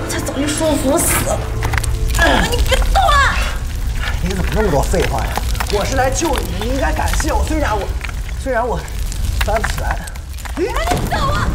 我刚才早就说服死了。你别动啊！你怎么那么多废话呀？我是来救你的，你应该感谢我。虽然我，虽然我翻不起来。哎，你走啊！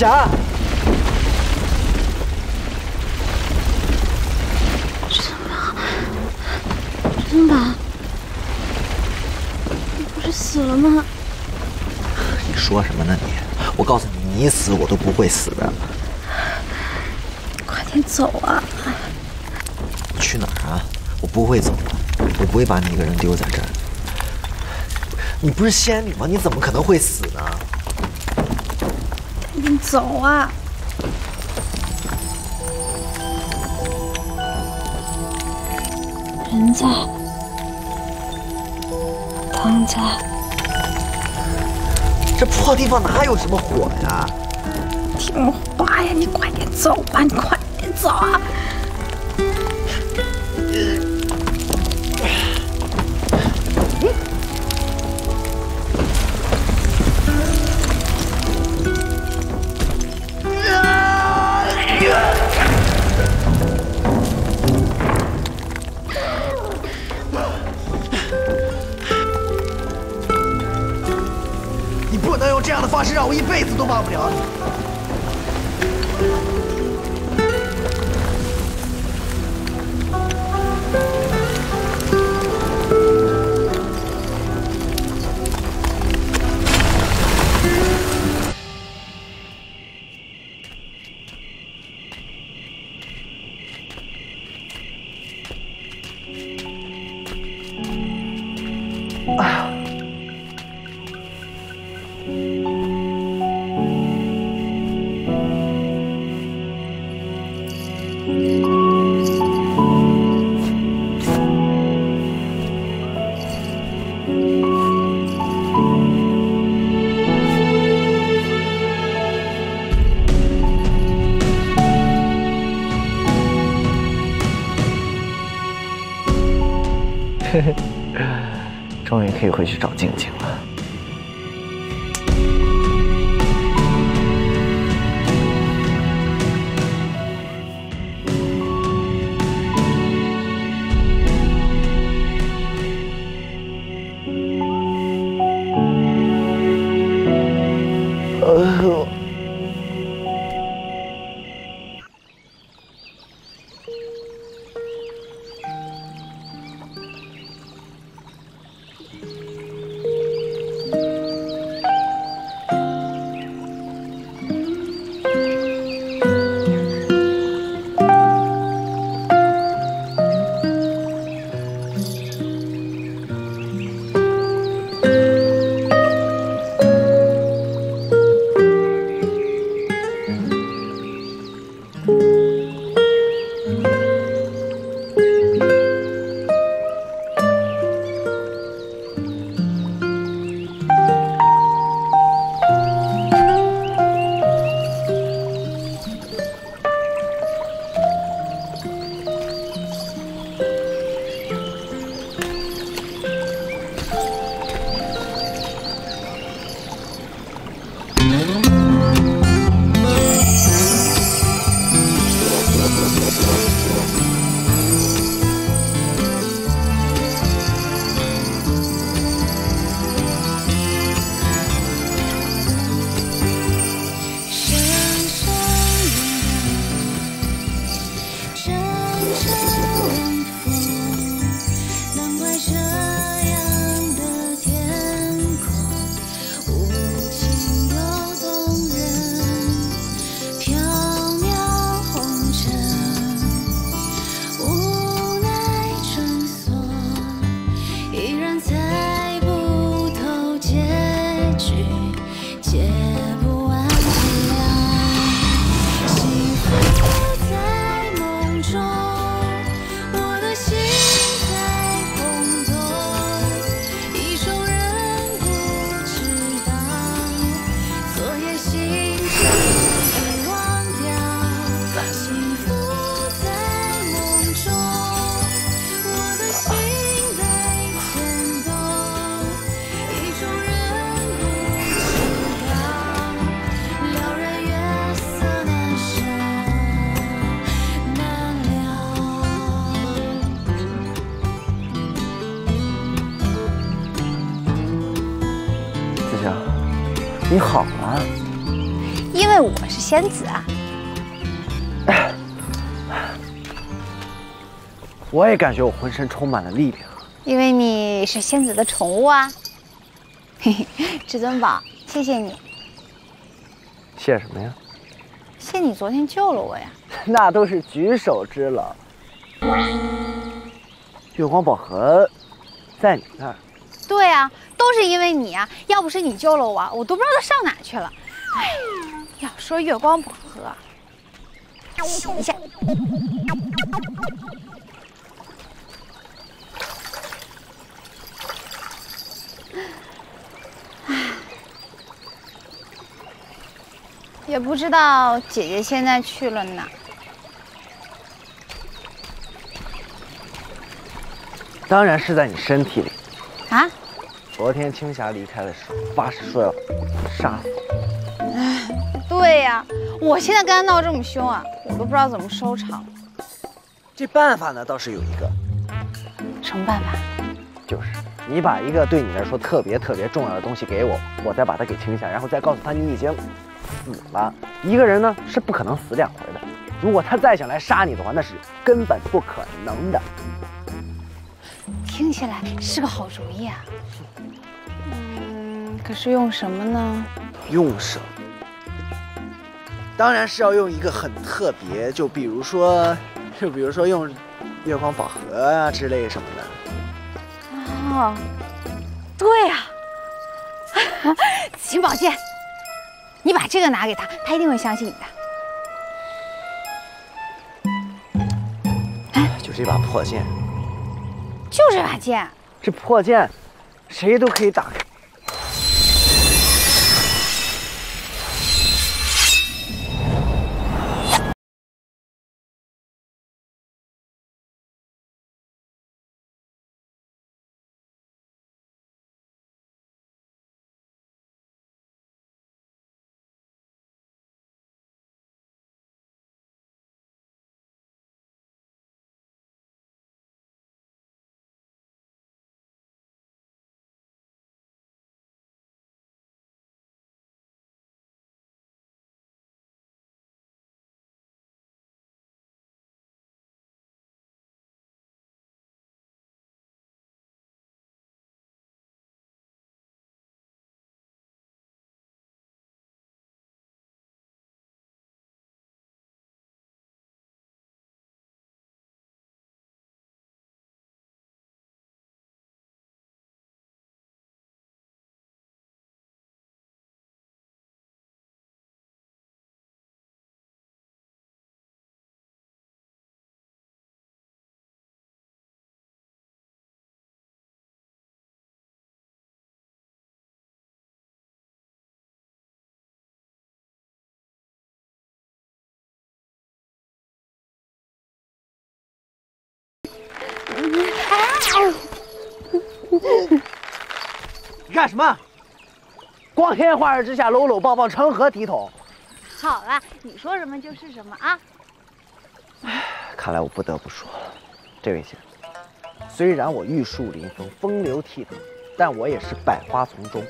紫霞，真的，你不是死了吗？你说什么呢你？我告诉你，你死我都不会死的。快点走啊！你去哪儿啊？我不会走的，我不会把你一个人丢在这儿。你不是仙女吗？你怎么可能会死呢？赶紧走啊！人在，汤在，这破地方哪有什么火呀？听话呀！你快点走吧，你快点走啊！样的方式让我一辈子都忘不了 终于可以回去找静静了。仙子啊。我也感觉我浑身充满了力量。因为你是仙子的宠物啊。嘿嘿，至尊宝，谢谢你，谢什么呀？谢你昨天救了我呀。那都是举手之劳。月光宝盒在你那儿。对啊，都是因为你啊！要不是你救了我，我都不知道它上哪去了。哎，要说月光宝盒，洗一下。也不知道姐姐现在去了哪。当然是在你身体里。啊？昨天青霞离开的时候，发誓说要杀死对呀，我现在跟他闹这么凶啊，我都不知道怎么收场。这办法呢，倒是有一个。什么办法？就是你把一个对你来说特别特别重要的东西给我，我再把它给清下，然后再告诉他你已经死了。一个人呢是不可能死两回的。如果他再想来杀你的话，那是根本不可能的。听起来是个好主意啊。嗯，可是用什么呢？用什么？当然是要用一个很特别，就比如说，就比如说用月光宝盒啊之类什么的。哦，对呀，紫金宝剑，你把这个拿给他，他一定会相信你的。哎，就这把破剑。就这把剑，这破剑，谁都可以打开。你干什么？光天化日之下搂搂抱抱，成何体统？好了，你说什么就是什么啊！看来我不得不说，这位先生，虽然我玉树临风、风流倜傥，但我也是百花丛中，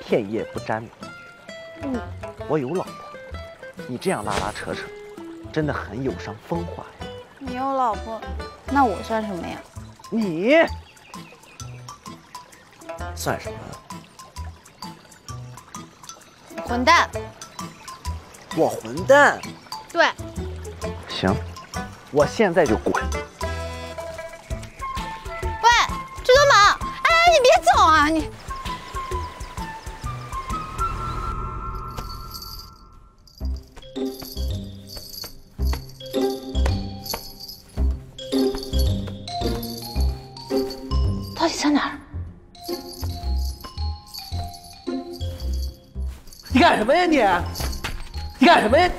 片叶不沾。嗯，我有老婆，你这样拉拉扯扯，真的很有伤风化呀。你有老婆，那我算什么呀？你算什么？混蛋！我混蛋？对。行，我现在就滚。喂，至尊宝，哎，你别走啊！你。么呀你？你干什么呀？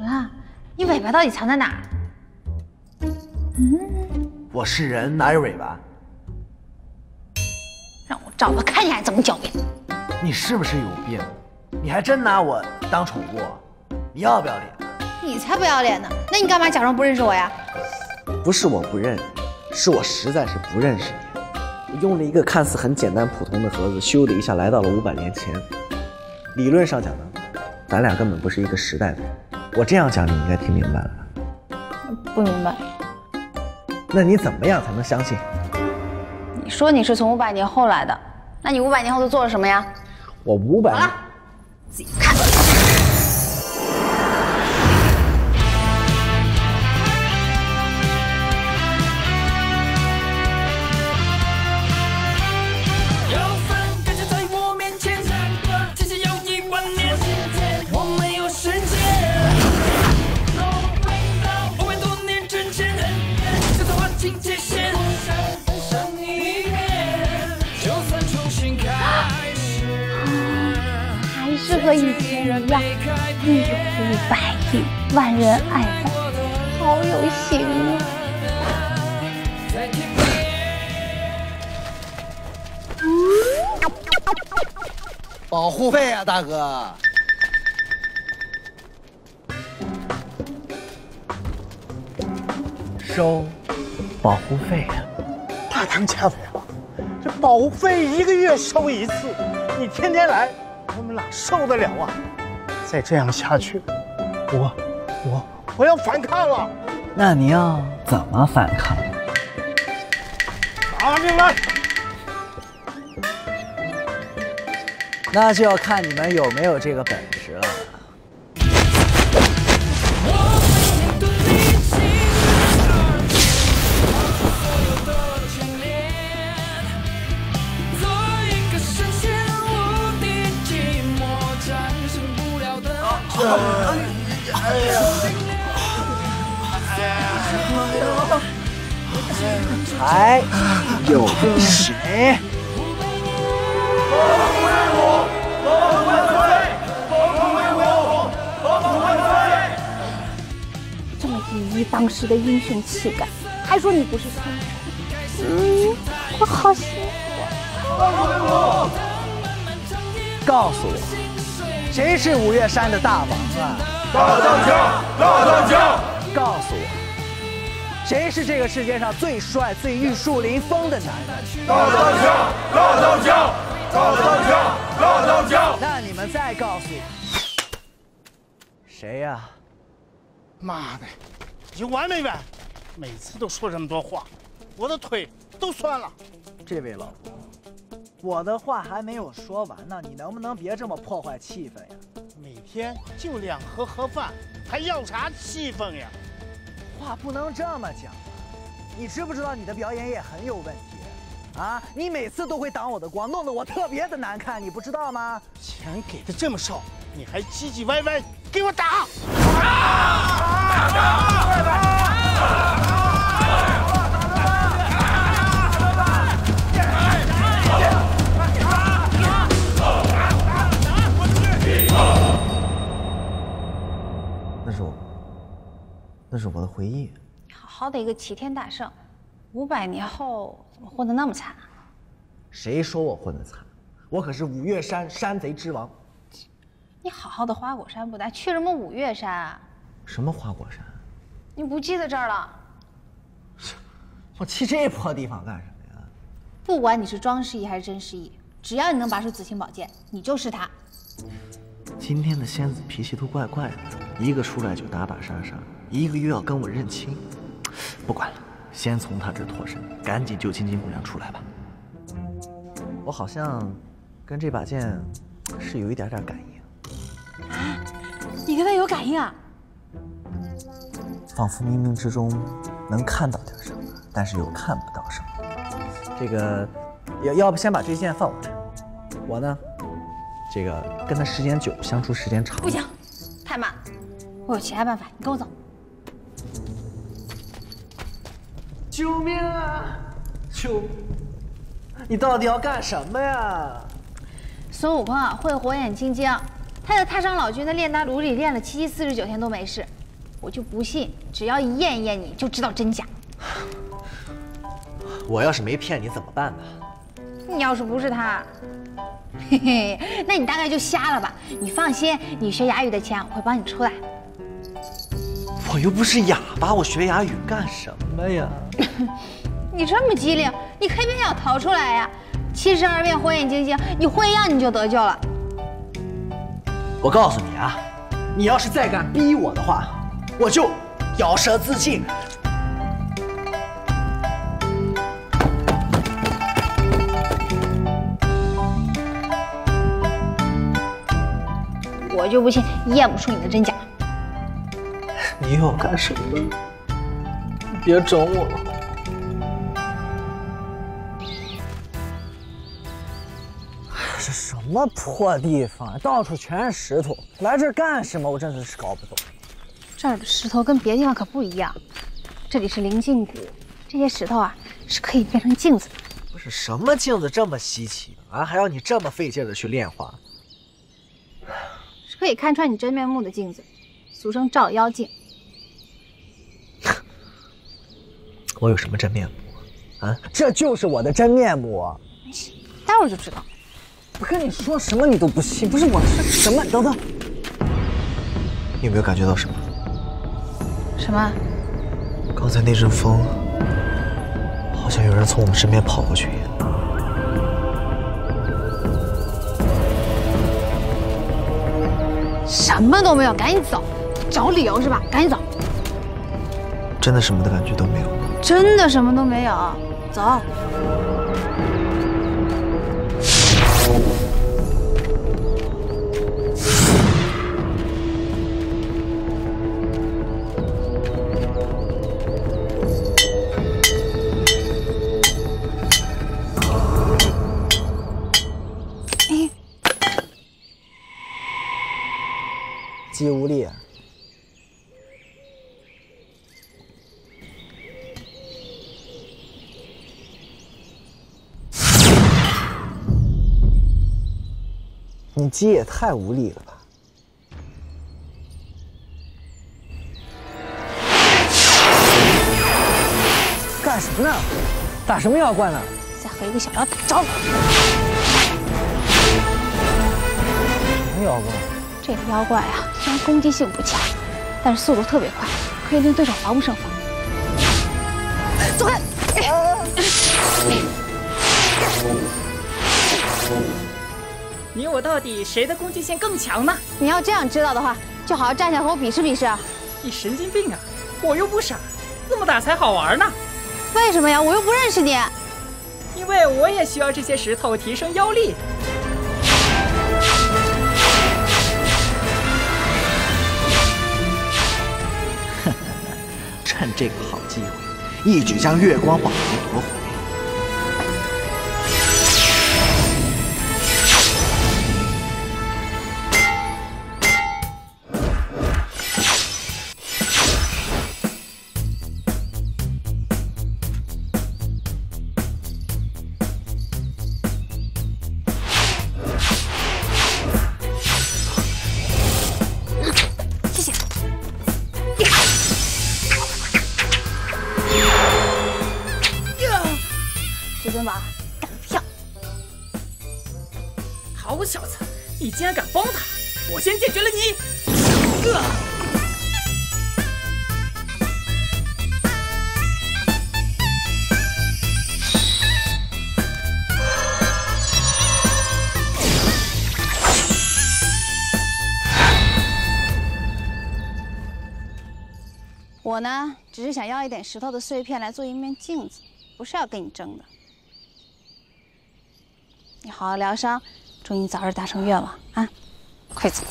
啊，你尾巴到底藏在哪儿？嗯，我是人，哪有尾巴？让我找个看你还怎么狡辩。你是不是有病？你还真拿我当宠物？你要不要脸？你才不要脸呢！那你干嘛假装不认识我呀？不是我不认，是我实在是不认识你。我用了一个看似很简单普通的盒子，咻的一下来到了五百年前。理论上讲呢，咱俩根本不是一个时代的人。我这样讲你应该听明白了吧？不明白。那你怎么样才能相信？你说你是从五百年后来的，那你五百年后都做了什么呀？我五百。好了，自己看。和以前一样，一呼百应，万人爱戴，好有型啊！保护费啊，大哥！收保护费啊！大当家的呀，这保护费一个月收一次，你天天来，我们哪受得了啊？再这样下去，我我我要反抗了！那你要怎么反抗？拿命来！那就要看你们有没有这个本事了。还有谁？这么一一当时的英雄气概，还说你不是村长，嗯，我好幸福。告诉我，谁是五岳山的大王啊？大当家，大当家，谁是这个世界上最帅、最玉树临风的男人？大当家，大当家，大当家，大当家。那你们再告诉我，谁呀、妈的，你完没完？每次都说这么多话，我的腿都酸了。这位老伯，我的话还没有说完呢，你能不能别这么破坏气氛呀？每天就两盒盒饭，还要啥气氛呀？话不能这么讲啊！你知不知道你的表演也很有问题？啊，你每次都会挡我的光，弄得我特别的难看，你不知道吗？钱给的这么少，你还唧唧歪歪，给我打！那那是我的回忆。好好的一个齐天大圣，五百年后怎么混得那么惨啊？谁说我混得惨？我可是五岳山山贼之王。你好好的花果山不待，去什么五岳山啊？什么花果山？你不记得这儿了？我去这破地方干什么呀？不管你是装失忆还是真失忆，只要你能拔出紫青宝剑，你就是他。今天的仙子脾气都怪怪的，一个出来就打打杀杀，一个月要跟我认亲。不管了，先从他这脱身，赶紧救青青姑娘出来吧。我好像跟这把剑是有一点点感应，你跟他有感应啊？仿佛冥冥之中能看到点什么，但是又看不到什么。这个，要要不先把这剑放我这儿，我呢，这个跟他时间久，相处时间长，不行，太慢，我有其他办法，你跟我走。救命啊！救！你到底要干什么呀？孙悟空啊，会火眼金睛，他在太上老君的炼丹炉里练了七七四十九天都没事，我就不信，只要一验一验你就知道真假。我要是没骗你怎么办呢？你要是不是他，嘿嘿，那你大概就瞎了吧？你放心，你学哑语的钱我会帮你出来。我又不是哑巴，我学哑语干什么呀？你这么机灵，你可以偏要逃出来呀！七十二变火眼金睛，你会一样你就得救了。我告诉你啊，你要是再敢逼我的话，我就咬舌自尽。我就不信验不出你的真假。你又要干什么呢？别整我了。这什么破地方，到处全是石头，来这儿干什么？我真的是搞不懂。这儿的石头跟别的地方可不一样，这里是灵镜谷，这些石头啊是可以变成镜子的。不是什么镜子这么稀奇啊？还要你这么费劲的去炼化？是可以看穿你真面目的镜子，俗称照妖镜。我有什么真面目？啊？这就是我的真面目。待会儿就知道。我跟你说什么你都不信，不是我是什么？等等，你有没有感觉到什么？什么？刚才那阵风，好像有人从我们身边跑过去一样。什么都没有，赶紧走！找理由是吧？赶紧走！真的什么的感觉都没有吗？真的什么都没有，走！你鸡也太无力了吧！干什么呢？打什么妖怪呢？在和一个小妖打招呼。什么妖怪？这个妖怪啊，虽然攻击性不强，但是速度特别快，可以令对手防不胜防。走开！你我到底谁的攻击性更强呢？你要这样知道的话，就好好站起来和我比试比试啊！你神经病啊！我又不傻，这么打才好玩呢。为什么呀？我又不认识你。因为我也需要这些石头提升妖力。趁这个好机会，一举将月光宝盒夺回。你竟然敢帮他！我先解决了你。我呢，只是想要一点石头的碎片来做一面镜子，不是要跟你争的。你好好疗伤，祝你早日达成愿望啊！快走。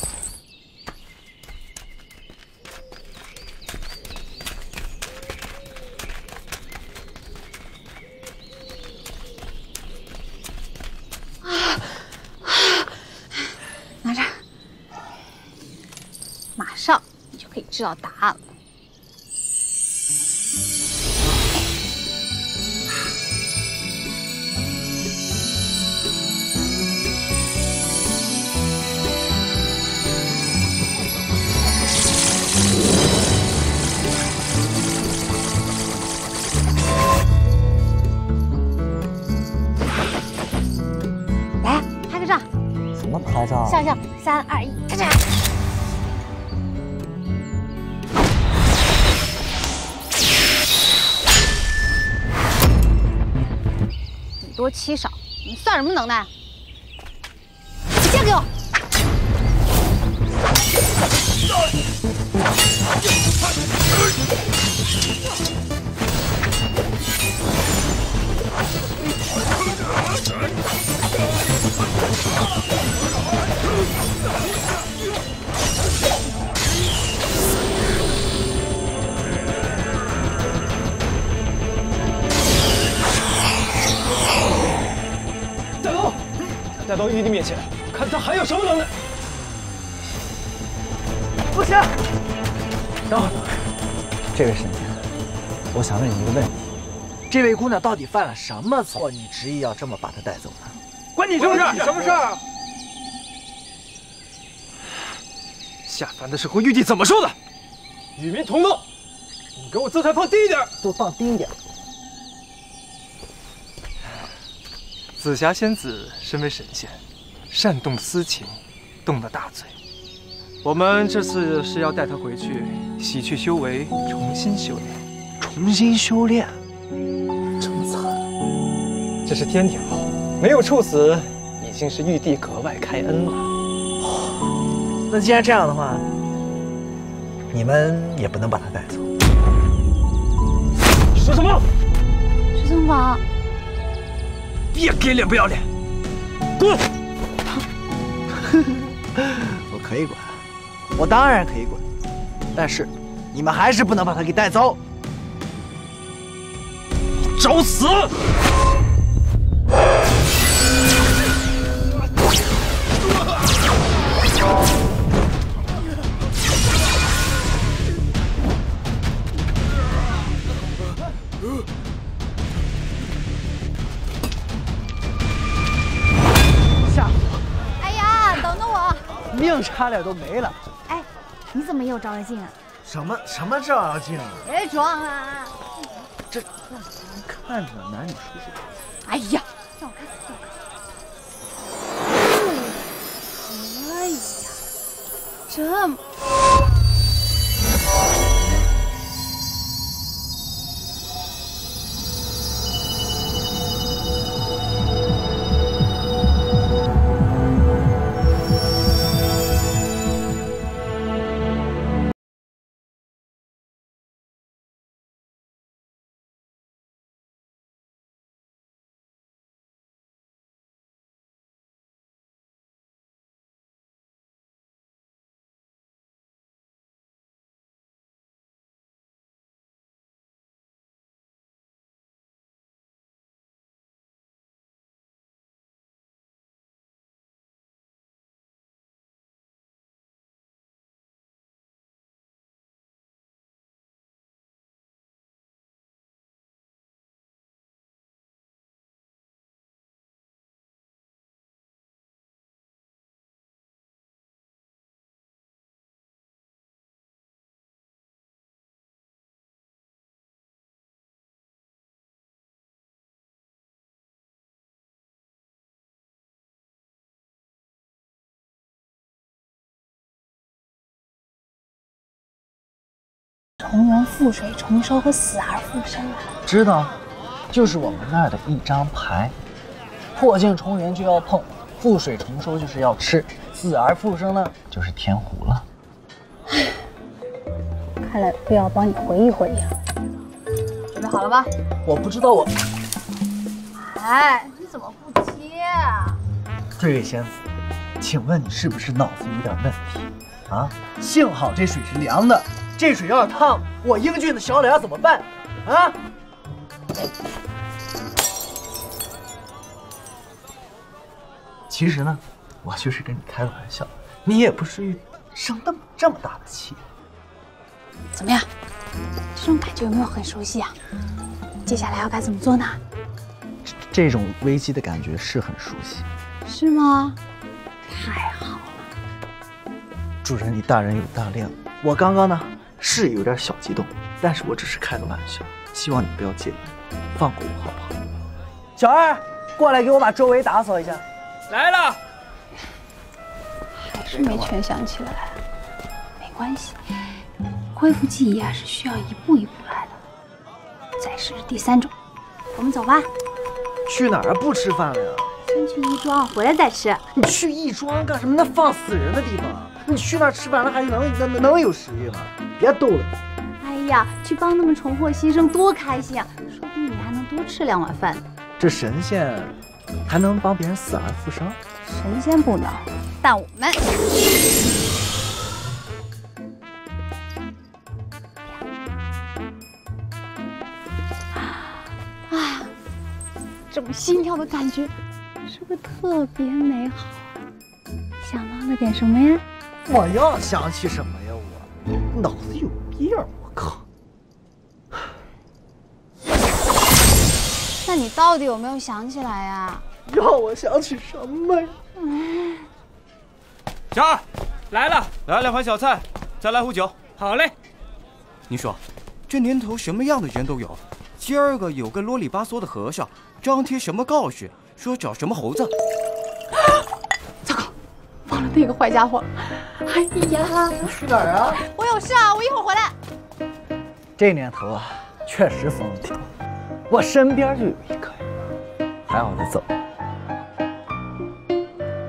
拿着，马上你就可以知道答案了。拍照？笑笑，三二一，咔嚓！你多欺少，你算什么能耐？起剑给我！带到玉帝面前，看他还有什么能耐。不行，等会儿，这位神仙，我想问你一个问题：这位姑娘到底犯了什么错？你执意要这么把她带走呢？关你什么事？什么事儿？下凡的时候，玉帝怎么说的？与民同乐。你给我姿态放低一点。都放低一点。紫霞仙子身为神仙，善动私情，动了大罪。我们这次是要带她回去洗去修为，重新修炼。重新修炼，这么惨，这是天条，没有处死，已经是玉帝格外开恩了。那既然这样的话，你们也不能把她带走。说什么？石宗宝，别给脸不要脸，滚！我可以滚，我当然可以滚，但是你们还是不能把他给带走。找死！差点都没了。哎，你怎么又照妖镜啊？什么什么照妖镜？别装了！这看着男女授受。哎呀，让我看，让我看。哎呀，这么……重圆覆水重收和死而复生啊！知道，就是我们那儿的一张牌，破镜重圆就要碰，覆水重收就是要吃，死而复生呢就是填糊了。看来非要帮你回忆回忆了。准备好了吧？我不知道我哎，你怎么不接啊？这位仙子，请问你是不是脑子有点问题啊？幸好这水是凉的，这水要是烫，我英俊的小脸怎么办啊？其实呢，我就是跟你开个玩笑，你也不至于生那么这么大的气。怎么样？这种感觉有没有很熟悉啊？接下来要该怎么做呢？这种危机的感觉是很熟悉。是吗？太好了！主人，你大人有大量。我刚刚呢是有点小激动，但是我只是开个玩笑，希望你不要介意，放过我好不好？小二，过来给我把周围打扫一下。来了，还是没全想起来。没关系，恢复记忆啊是需要一步一步来的。再试试第三种，我们走吧。去哪儿啊？不吃饭了呀？先去亦庄，回来再吃。你去亦庄干什么？那放死人的地方啊！你去那吃饭了还能能能有食欲吗？别逗了。哎呀，去帮他们重获新生多开心啊！说不定你还能多吃两碗饭呢。这神仙还能帮别人死而复生？神仙不能，但我们。啊，这种心跳的感觉是不是特别美好啊？想到了点什么呀？我要想起什么呀？我脑子有病！我靠！那你到底有没有想起来呀？要我想起什么呀？小二，来了，来两盘小菜，再来壶酒。好嘞。你说，这年头什么样的人都有。今儿个有个啰里吧嗦的和尚，张贴什么告示，说找什么猴子。忘了那个坏家伙了。哎呀，去哪儿啊？我有事啊，我一会儿回来。这年头啊，确实风挺。我身边就有一个，还好他走了。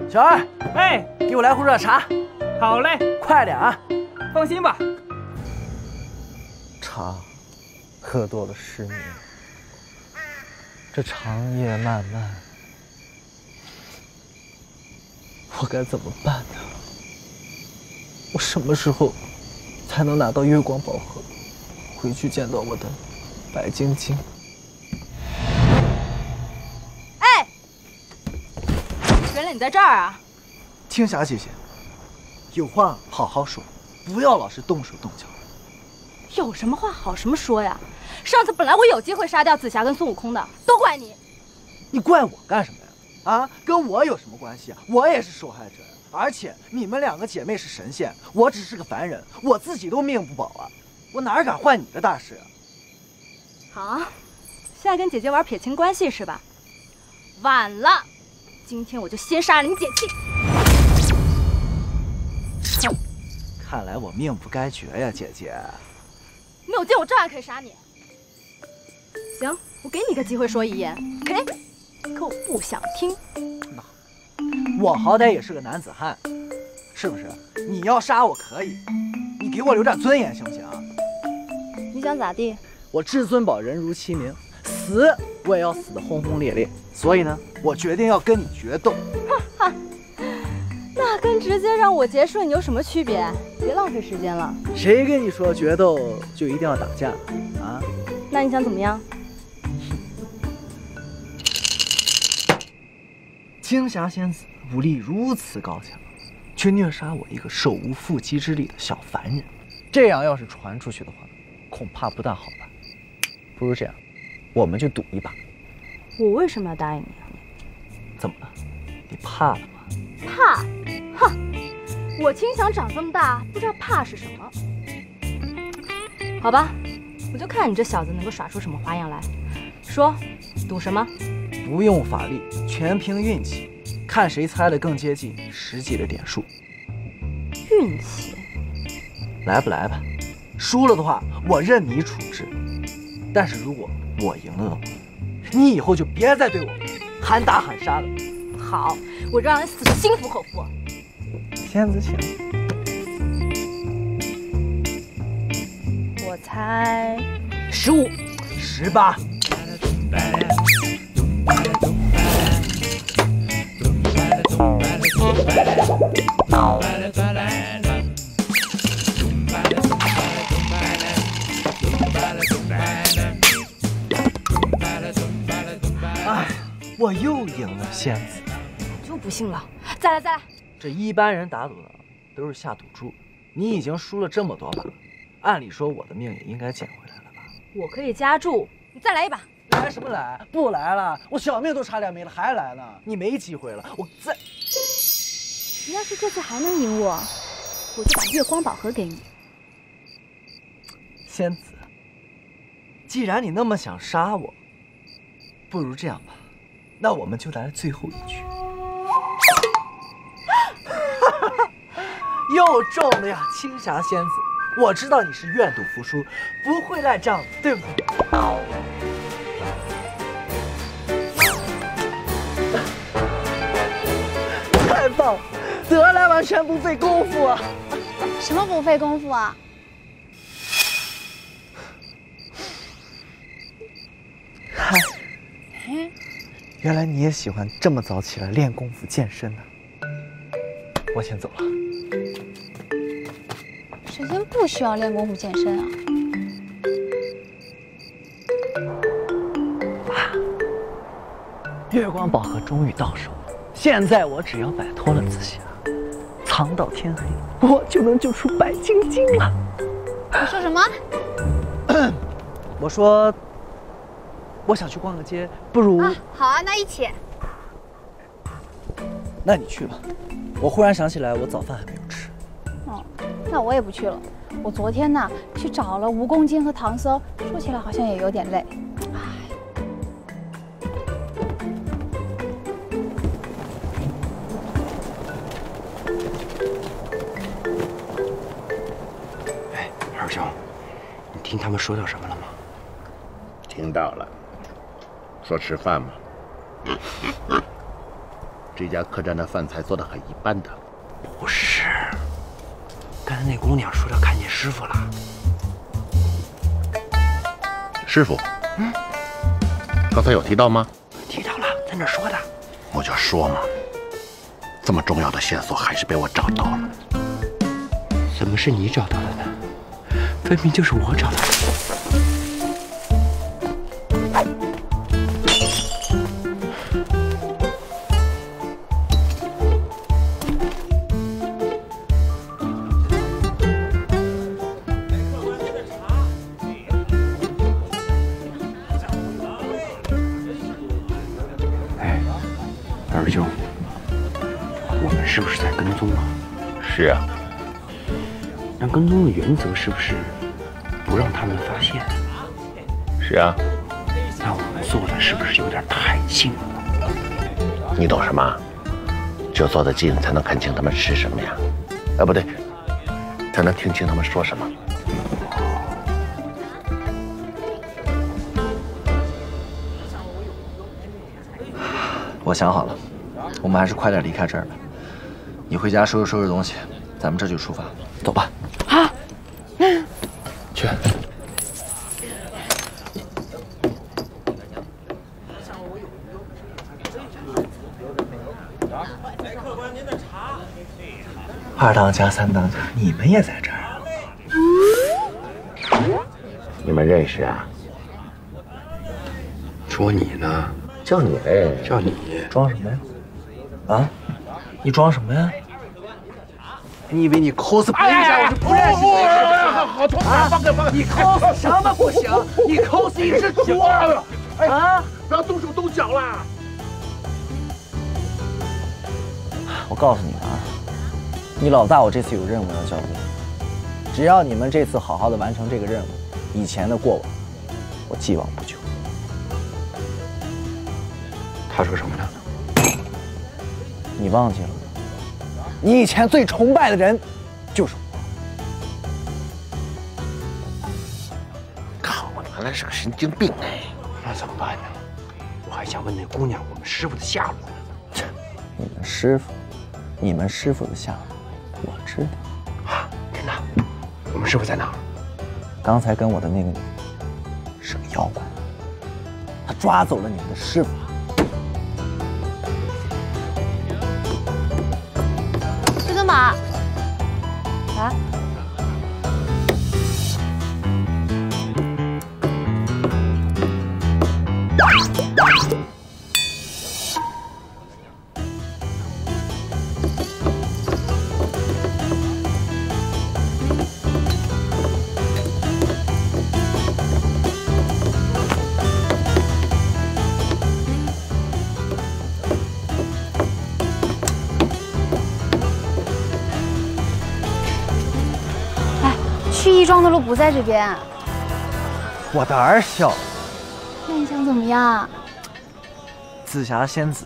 小二，哎，给我来壶热茶。好嘞，快点啊！放心吧。茶喝多了失眠，这长夜漫漫，我该怎么办呢？我什么时候才能拿到月光宝盒，回去见到我的白晶晶？哎，原来你在这儿啊！青霞姐姐，有话好好说，不要老是动手动脚。有什么话好什么说呀！上次本来我有机会杀掉紫霞跟孙悟空的，都怪你。你怪我干什么呀？啊，跟我有什么关系啊？我也是受害者，而且你们两个姐妹是神仙，我只是个凡人，我自己都命不保啊！我哪敢坏你的大事啊？好，现在跟姐姐玩撇清关系是吧？晚了，今天我就先杀了你姐气。哼，看来我命不该绝呀，姐姐。没有剑，我照样可以杀你。行，我给你个机会说遗言？可我不想听。我好歹也是个男子汉，是不是？你要杀我可以，你给我留点尊严行不行？你想咋地？我至尊宝人如其名，死我也要死得轰轰烈烈。所以呢，我决定要跟你决斗。哈哈，那跟直接让我结束你有什么区别？别浪费时间了。谁跟你说决斗就一定要打架啊？那你想怎么样？青霞仙子武力如此高强，却虐杀我一个手无缚鸡之力的小凡人，这样要是传出去的话，恐怕不大好吧。不如这样，我们就赌一把。我为什么要答应你啊？怎么了？你怕了吗？怕？哼！我青翔长这么大，不知道怕是什么。好吧，我就看你这小子能够耍出什么花样来。说，赌什么？不用法力，全凭运气，看谁猜的更接近实际的点数。运气？来不来吧？输了的话，我任你处置。但是如果我赢了的话，你以后就别再对我喊打喊杀了。好，我让人死的心服口服。仙子请。我猜十五，十八。哎，我又赢了，仙子。我就不信了，再来再来。这一般人打赌呢都是下赌注，你已经输了这么多把，按理说我的命也应该捡回来了吧？我可以加注，你再来一把。来什么来？不来了，我小命都差点没了，还来呢？你没机会了，我再……你要是这次还能赢我，我就把月光宝盒给你。仙子，既然你那么想杀我，不如这样吧，那我们就来最后一局。哈 哈又中了呀，青霞仙子！我知道你是愿赌服输，不会赖账的，对不对？太棒了！得来，完全不费功夫啊！什么不费功夫啊？嗨，嗯，原来你也喜欢这么早起来练功夫健身呢。我先走了。神仙不需要练功夫健身啊。月光宝盒终于到手了，现在我只要摆脱了紫霞，藏到天黑，我就能救出白晶晶了。你说什么？我说，我想去逛个街，不如……啊，好啊，那一起。那你去吧。我忽然想起来，我早饭还没有吃。哦，那我也不去了。我昨天呢去找了蜈蚣精和唐僧，说起来好像也有点累。听他们说到什么了吗？听到了，说吃饭吗？这家客栈的饭菜做的很一般的。不是，刚才那姑娘说她看见师傅了。师傅，嗯，刚才有提到吗？提到了，在那说的？我就说嘛，这么重要的线索还是被我找到了。怎么是你找到的呢？分明就是我找到的。哎，二兄，我们是不是在跟踪啊？是啊。那跟踪的原则是不是？是啊。那我们做的是不是有点太近了？你懂什么？只有坐得近，才能看清他们吃什么呀？啊，不对，才能听清他们说什么。我想好了，我们还是快点离开这儿吧。你回家收拾收拾东西，咱们这就出发，走吧。二当家、三当家，你们也在这儿啊？你们认识啊？说你呢？叫你呗，叫你。装什么呀？啊？你装什么呀？你以为你 cosplay 一下我就不认识你？好好痛啊！放开放开！你 cos 什么不行？你 cos 一只猪啊！啊！不要动手动脚啦！我告诉你你老大我这次有任务要交给你，只要你们这次好好的完成这个任务，以前的过往我既往不咎。他说什么呢？你忘记了？你以前最崇拜的人就是我。靠！我原来是个神经病哎！那怎么办呢？我还想问那姑娘我们师傅的下落呢。你们师傅，你们师傅的下落我知道。啊，真的？我们师傅在哪儿？刚才跟我的那个女是个妖怪，她抓走了你们的师傅。不在这边，我胆儿小，那你想怎么样？紫霞仙子，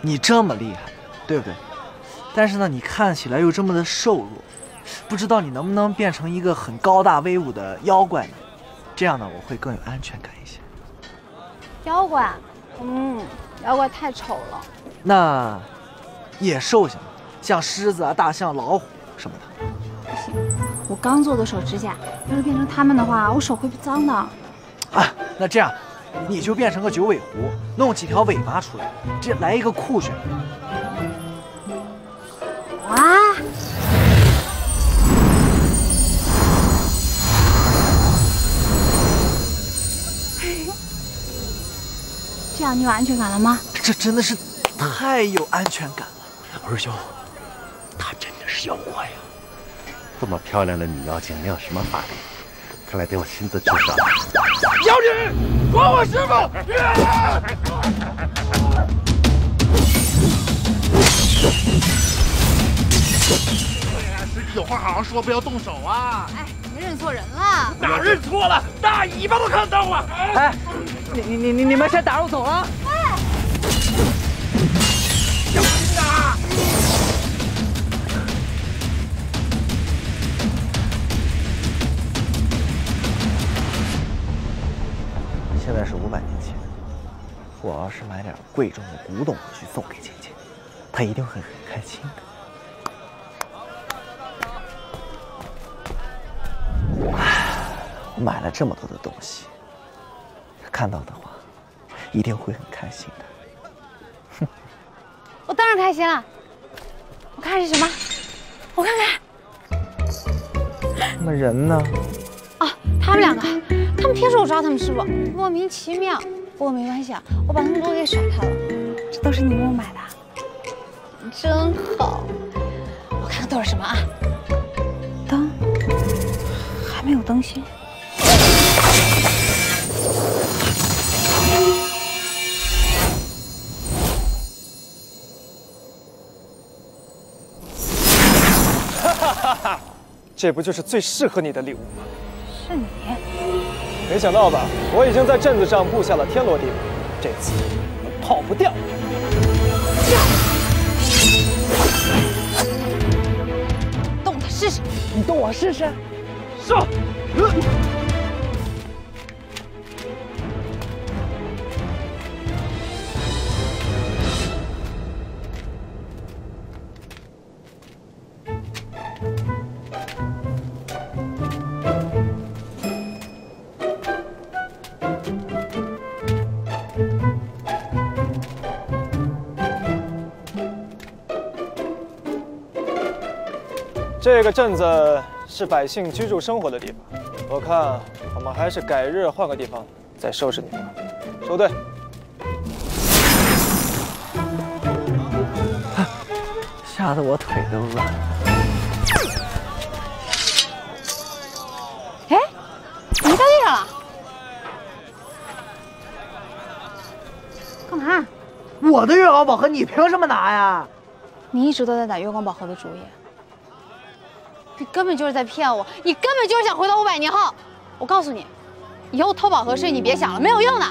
你这么厉害，对不对？但是呢，你看起来又这么的瘦弱，不知道你能不能变成一个很高大威武的妖怪呢？这样呢，我会更有安全感一些。妖怪，嗯，妖怪太丑了。那野兽行吗？像狮子啊、大象、老虎什么的。不行，我刚做的手指甲，要是变成他们的话，我手会脏的。啊，那这样，你就变成个九尾狐，弄几条尾巴出来，这来一个酷炫。哇！这样你有安全感了吗？这真的是太有安全感了。二兄，他真的是妖怪呀！这么漂亮的女妖精，你有什么法力？看来得我亲自制造。妖女，管我师傅！师弟有话好好说，不要动手啊！哎，你认错人了。哪认错了？大尾巴都看到了！哎，你你你你你们先打我走了。小现在是五百年前，我要是买点贵重的古董回去送给姐姐，她一定会很开心的。唉，我买了这么多的东西，看到的话，一定会很开心的。哼我当然开心了。我看是什么？我看看。那么人呢？哦，他们两个，他们听说我抓他们师傅，莫名其妙。不过没关系啊，我把他们都给甩开了。这都是你给我买的，真好。我看看都是什么啊？灯，还没有灯芯。哈哈哈哈！这不就是最适合你的礼物吗？是你。没想到吧？我已经在镇子上布下了天罗地网，这次我跑不掉。动他试试，你动我试试。上！这个镇子是百姓居住生活的地方，我看我们还是改日换个地方再收拾你们吧。收队。吓得我腿都软了。哎，你掉地上了？干嘛？我的月光宝盒你凭什么拿呀？你一直都在打月光宝盒的主意，你根本就是在骗我，你根本就是想回到五百年后。我告诉你，以后偷宝盒事你别想了，没有用的。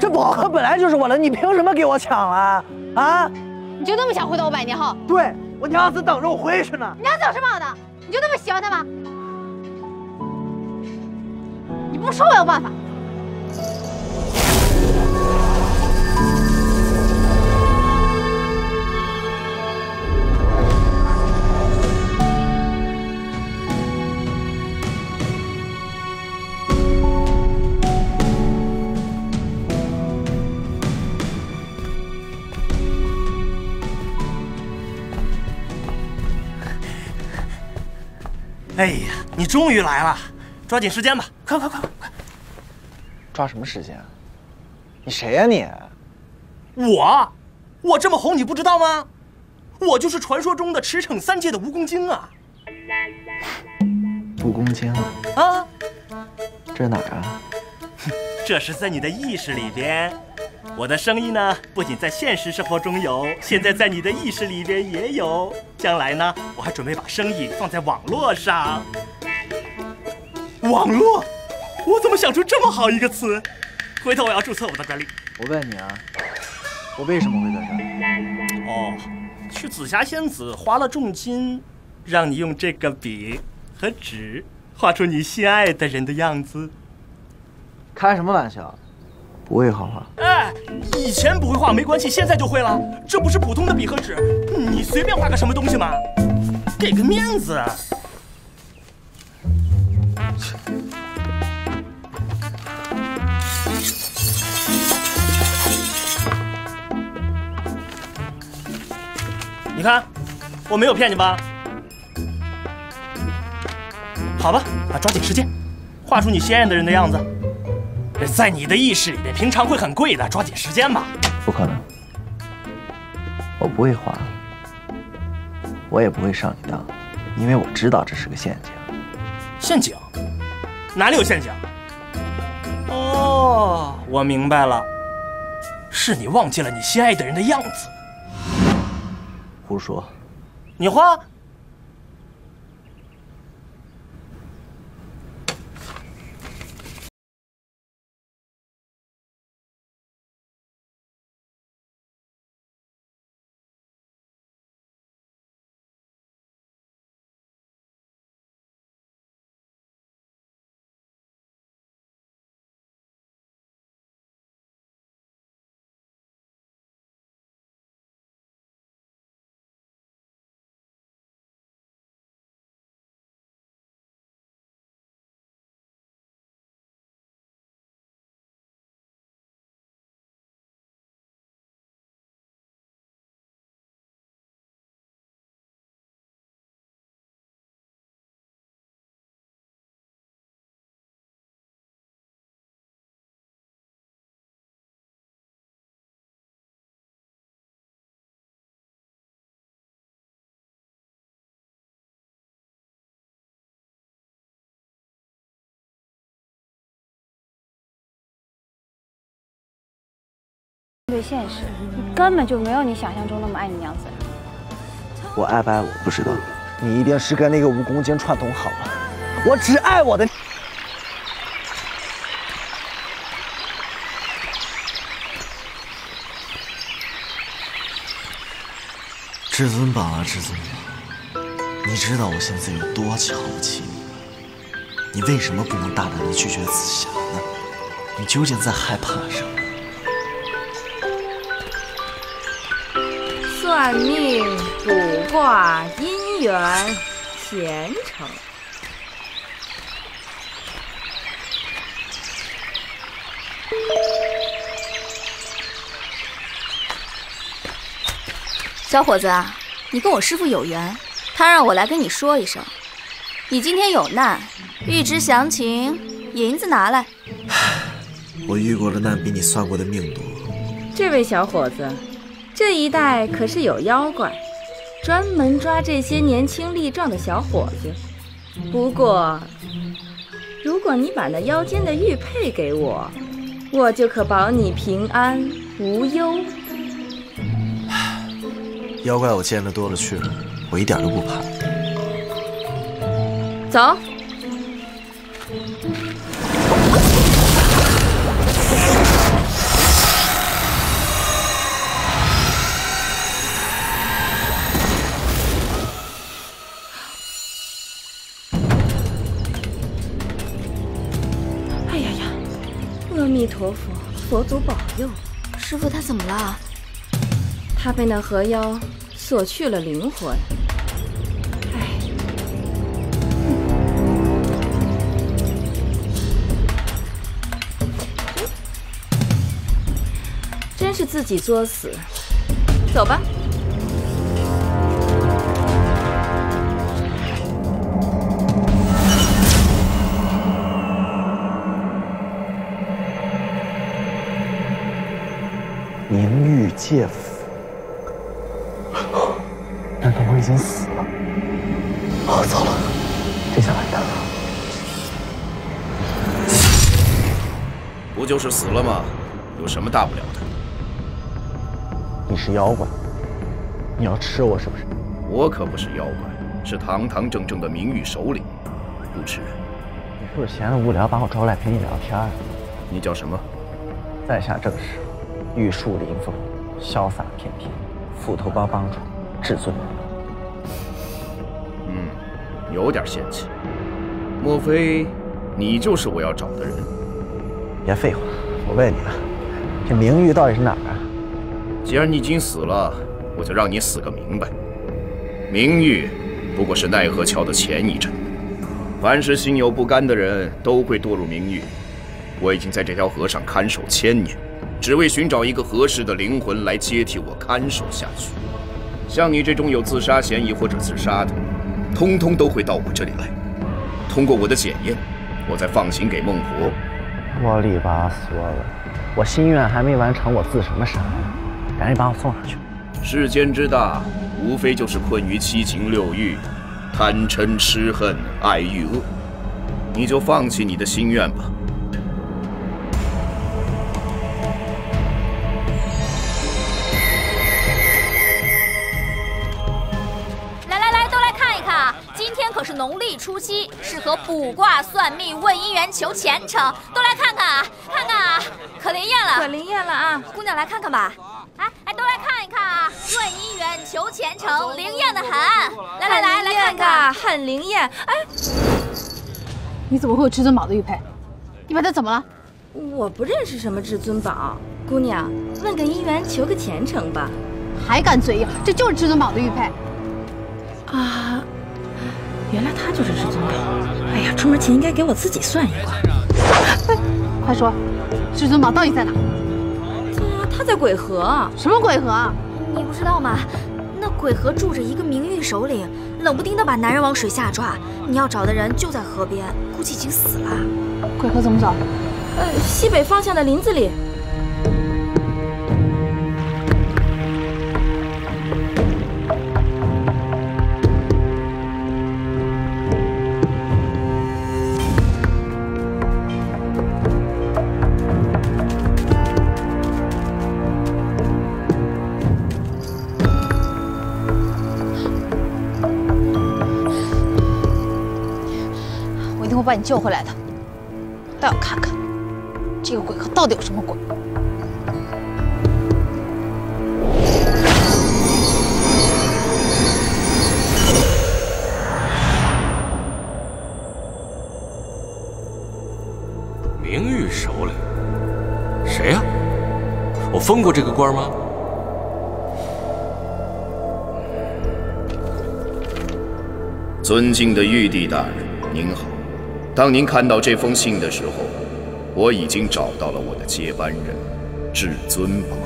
这宝盒本来就是我的，你凭什么给我抢了？啊？你就那么想回到五百年后？对，我娘子等着我回去呢。你娘子有什么好的？你就那么喜欢他吗？你不说我有办法。哎呀，你终于来了，抓紧时间吧，快快快快！抓什么时间？你谁呀你？我，我这么红你不知道吗？我就是传说中的驰骋三界的蜈蚣精啊！蜈蚣精啊？这是哪儿啊？这是在你的意识里边。我的生意呢，不仅在现实生活中有，现在在你的意识里边也有。将来呢，我还准备把生意放在网络上。网络？我怎么想出这么好一个词？回头我要注册我的专利。我问你啊，我为什么会在这儿？哦，去紫霞仙子花了重金，让你用这个笔和纸画出你心爱的人的样子。开什么玩笑？不会画画。哎，以前不会画没关系，现在就会了。这不是普通的笔和纸，你随便画个什么东西嘛，给个面子。你看，我没有骗你吧？好吧，啊，抓紧时间，画出你心爱的人的样子。这在你的意识里面，平常会很贵的，抓紧时间吧。不可能，我不会花，我也不会上你当，因为我知道这是个陷阱。陷阱？哪里有陷阱？哦，我明白了，是你忘记了你心爱的人的样子。胡说！你画。对现实，你根本就没有你想象中那么爱你娘子。我爱不爱我不知道，你一定是跟那个蜈蚣精串通好了。我只爱我的。至尊宝啊，至尊宝，你知道我现在有多瞧不起你？你为什么不能大胆的拒绝紫霞呢？你究竟在害怕什么？算命、卜卦、姻缘、前程。小伙子，你跟我师傅有缘，他让我来跟你说一声，你今天有难，预知详情，银子拿来。我遇过的难比你算过的命多。这位小伙子，这一带可是有妖怪，专门抓这些年轻力壮的小伙子。不过，如果你把那腰间的玉佩给我，我就可保你平安无忧。妖怪我见得多了去了，我一点都不怕。走。弥陀佛，佛祖保佑！师傅他怎么了？他被那河妖锁去了灵魂。唉，真是自己作死。走吧。明玉戒符，难道我已经死了？啊，糟了，这下完蛋了。不就是死了吗？有什么大不了的？你是妖怪，你要吃我是不是？我可不是妖怪，是堂堂正正的名誉首领，不吃人。你是不是闲得无聊把我招来陪你聊天？你叫什么？在下正是玉树临风，潇洒翩翩，斧头帮帮主至尊。嗯，有点仙气。莫非你就是我要找的人？别废话，我问你了，这名誉到底是哪儿啊？既然你已经死了，我就让你死个明白。名誉不过是奈何桥的前一站，凡是心有不甘的人都会堕入名誉。我已经在这条河上看守千年，只为寻找一个合适的灵魂来接替我看守下去。像你这种有自杀嫌疑或者自杀的，通通都会到我这里来。通过我的检验，我再放行给孟婆。啰里吧嗦的，我心愿还没完成，我自什么杀呀？赶紧把我送上去。世间之大，无非就是困于七情六欲、贪嗔痴恨、爱欲恶。你就放弃你的心愿吧。是农历初七，适合卜卦、算命、问姻缘、求前程。都来看看啊，看看啊，可灵验了，可灵验了啊！姑娘来看看吧。哎哎，都来看一看啊！问姻缘、求前程，灵验的很。来来来，来看看，很灵验。哎，你怎么会有至尊宝的玉佩？你把它怎么了？我不认识什么至尊宝，姑娘，问个姻缘，求个前程吧。还敢嘴硬？这就是至尊宝的玉佩。啊，原来他就是至尊宝。哎呀，出门前应该给我自己算一卦。哎，快说，至尊宝到底在哪？哥，他在鬼河。什么鬼河啊？你不知道吗？那鬼河住着一个名誉首领，冷不丁的把男人往水下抓。你要找的人就在河边，估计已经死了。鬼河怎么走？呃，西北方向的林子里。把你救回来的。带我看看，这个鬼河到底有什么鬼？名誉首领，谁呀、我封过这个官吗？尊敬的玉帝大人，您好。当您看到这封信的时候，我已经找到了我的接班人至尊宝，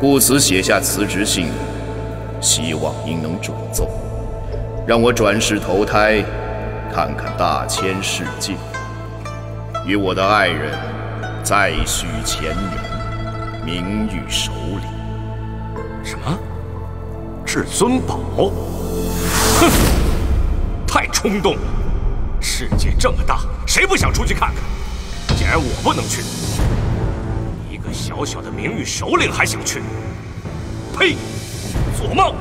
故此写下辞职信，希望您能准奏，让我转世投胎，看看大千世界，与我的爱人再续前缘，名誉首领。什么？至尊宝？哼，太冲动了！世界这么大，谁不想出去看看？既然我不能去，一个小小的名誉首领还想去？呸！做梦！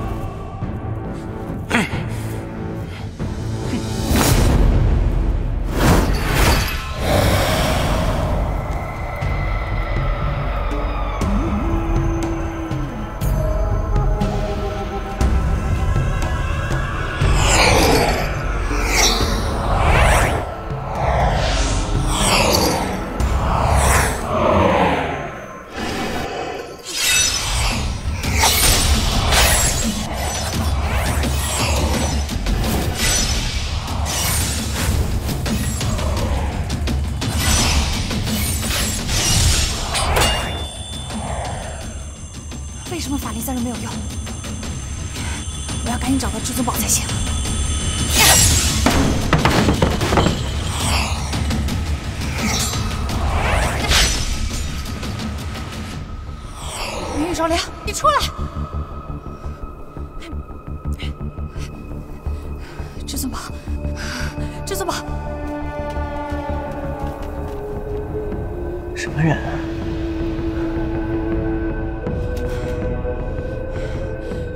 么人？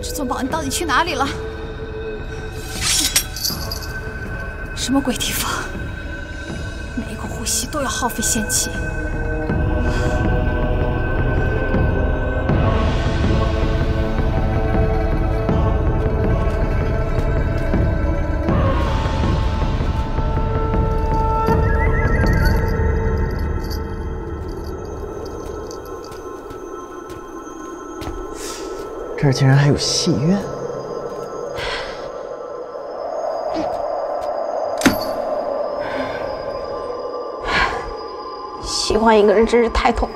至尊宝，你到底去哪里了？什么鬼地方？每一个呼吸都要耗费仙气。这儿竟然还有戏院。喜欢一个人真是太痛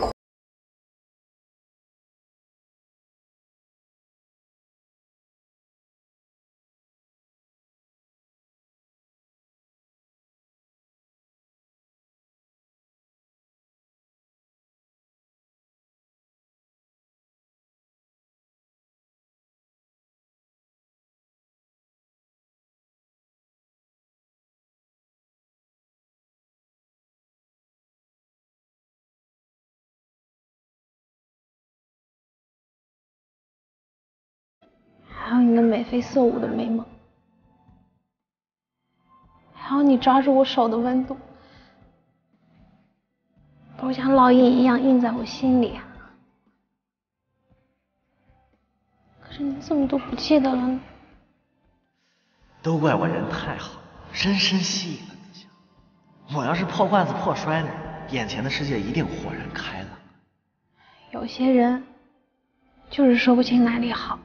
眉飞色舞的美梦，还有你抓住我手的温度，都像烙印一样印在我心里。可是你怎么都不记得了呢？都怪我人太好，深深吸引了你。我要是破罐子破摔呢，眼前的世界一定豁然开朗。有些人就是说不清哪里好。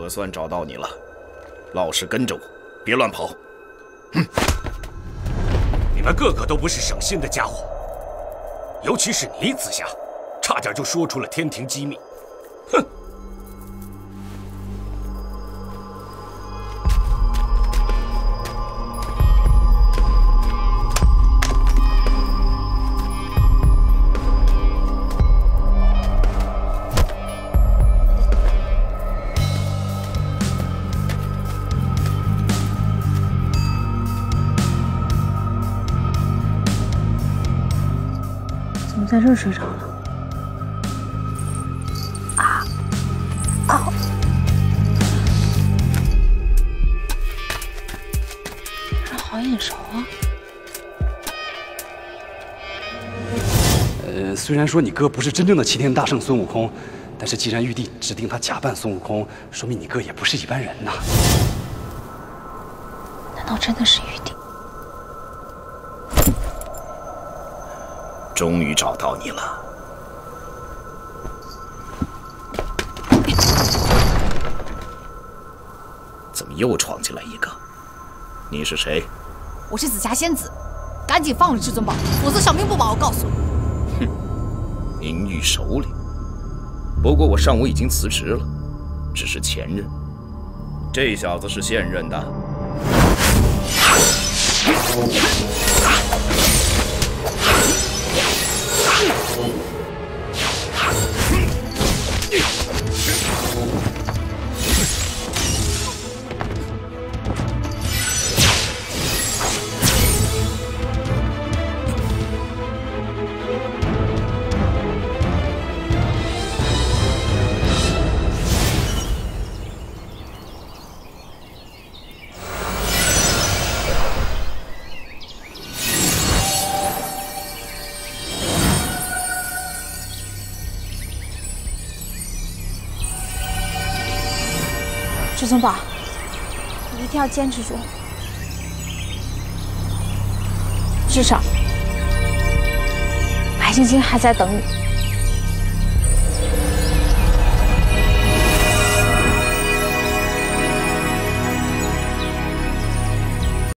可算找到你了，老实跟着我，别乱跑。哼！你们个个都不是省心的家伙，尤其是你，紫霞，差点就说出了天庭机密。哼！睡着了？啊！哦！这好眼熟啊！呃，虽然说你哥不是真正的齐天大圣孙悟空，但是既然玉帝指定他假扮孙悟空，说明你哥也不是一般人呐。难道真的是终于找到你了，怎么又闯进来一个？你是谁？我是紫霞仙子，赶紧放了至尊宝，否则小命不保！我告诉你。哼，名誉首领。不过我上午已经辞职了，只是前任。这小子是现任的。要坚持住，至少白晶晶还在等你。